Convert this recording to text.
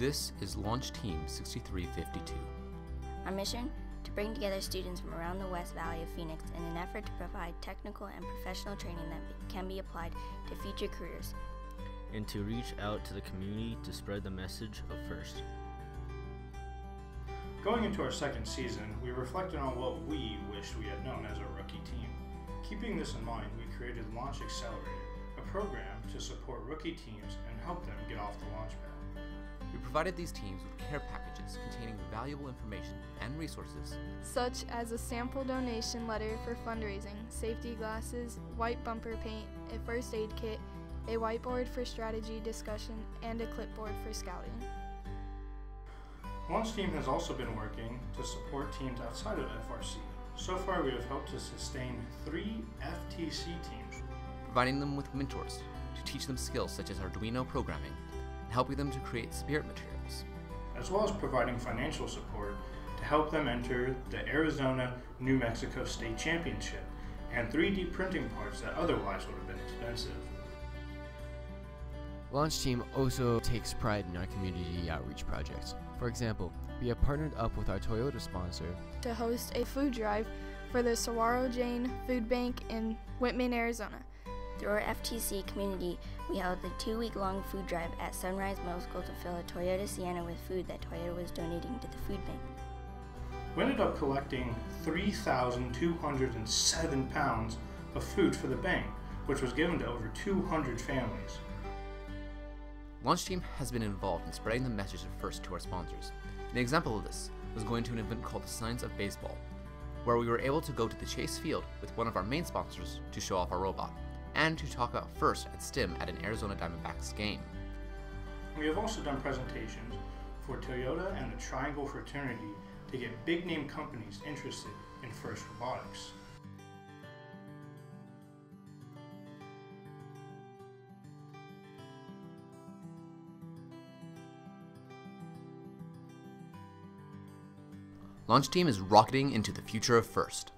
This is Launch Team 6352. Our mission? To bring together students from around the West Valley of Phoenix in an effort to provide technical and professional training that can be applied to future careers. and to reach out to the community to spread the message of FIRST. Going into our second season, we reflected on what we wished we had known as a rookie team. Keeping this in mind, we created Launch Accelerator, a program to support rookie teams and help them get off the launch pad. We provided these teams with care packages containing valuable information and resources such as a sample donation letter for fundraising, safety glasses, white bumper paint, a first aid kit, a whiteboard for strategy discussion, and a clipboard for scouting. Launch Team has also been working to support teams outside of FRC. So far, we have helped to sustain three FTC teams. providing them with mentors to teach them skills such as Arduino programming and helping them to create spirit materials. as well as providing financial support to help them enter the Arizona New Mexico State Championship and 3D printing parts that otherwise would have been expensive. Launch Team also takes pride in our community outreach projects. For example, we have partnered up with our Toyota sponsor To host a food drive for the Saguaro Jane Food Bank in Wittmann, Arizona. Through our FTC community, we held a two week long food drive at Sunrise Middle School to fill a Toyota Sienna with food that Toyota was donating to the food bank. We ended up collecting 3,207 pounds of food for the bank, which was given to over 200 families. Launch Team has been involved in spreading the message of FIRST to our sponsors. An example of this was going to an event called the Science of Baseball, where we were able to go to the Chase Field with one of our main sponsors to show off our robot, and to talk about FIRST at STEM at an Arizona Diamondbacks game. We have also done presentations for Toyota and the Triangle Fraternity to get big name companies interested in FIRST robotics. Launch Team is rocketing into the future of FIRST.